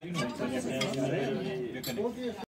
Thank you.